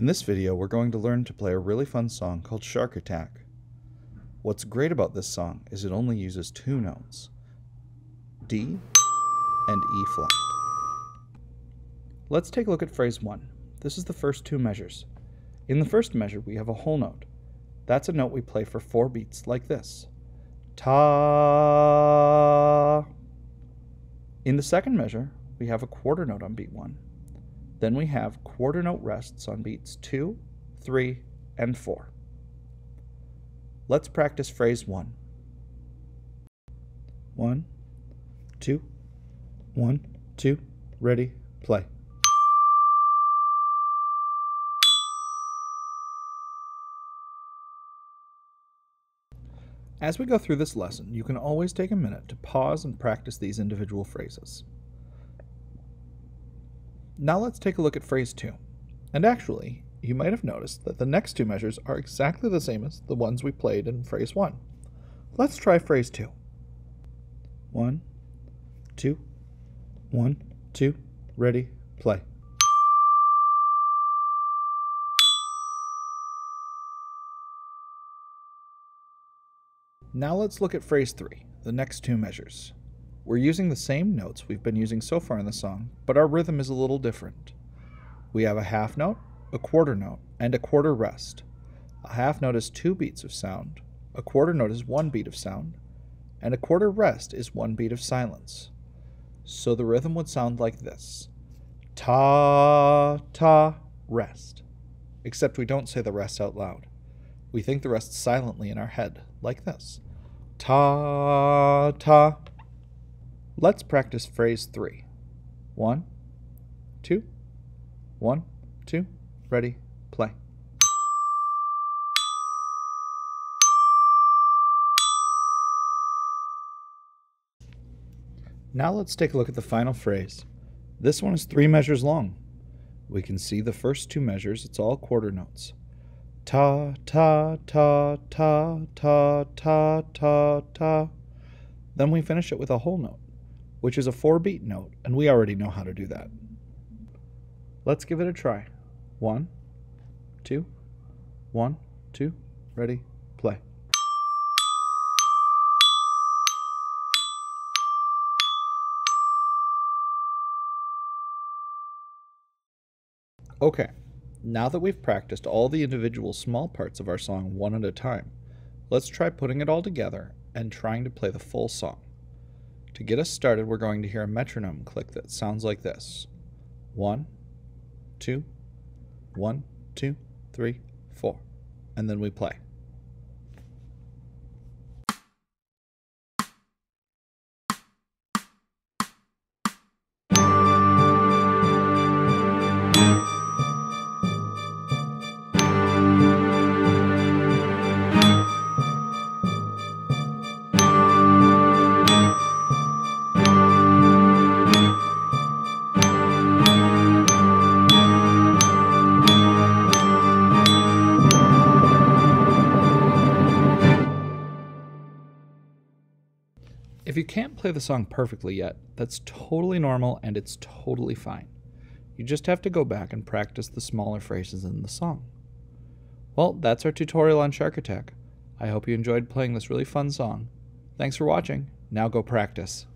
In this video, we're going to learn to play a really fun song called Shark Attack. What's great about this song is it only uses two notes, D and E flat. Let's take a look at phrase 1. This is the first two measures. In the first measure, we have a whole note. That's a note we play for four beats like this. Ta. In the second measure, we have a quarter note on beat 1. Then we have quarter note rests on beats 2, 3, and 4. Let's practice phrase 1. 1, 2, 1, 2, ready, play. As we go through this lesson, you can always take a minute to pause and practice these individual phrases. Now let's take a look at phrase 2. And actually, you might have noticed that the next two measures are exactly the same as the ones we played in phrase 1. Let's try phrase 2. 1, 2, 1, 2, ready, play. Now let's look at phrase 3, the next two measures. We're using the same notes we've been using so far in the song, but our rhythm is a little different. We have a half note, a quarter note, and a quarter rest. A half note is two beats of sound, a quarter note is one beat of sound, and a quarter rest is one beat of silence. So the rhythm would sound like this ta, ta, rest. Except we don't say the rest out loud. We think the rest silently in our head, like this ta, ta. Let's practice phrase three. One, two, one, two, ready, play. Now let's take a look at the final phrase. This one is three measures long. We can see the first two measures, it's all quarter notes. Ta, ta, ta, ta, ta, ta, ta, ta. Then we finish it with a whole note, which is a four beat note, and we already know how to do that. Let's give it a try. One, two, one, two, ready, play. Okay, now that we've practiced all the individual small parts of our song one at a time, let's try putting it all together and trying to play the full song. To get us started, we're going to hear a metronome click that sounds like this. One, two, one, two, three, four. And then we play. If you can't play the song perfectly yet, that's totally normal and it's totally fine. You just have to go back and practice the smaller phrases in the song. Well, that's our tutorial on Shark Attack. I hope you enjoyed playing this really fun song. Thanks for watching. Now go practice.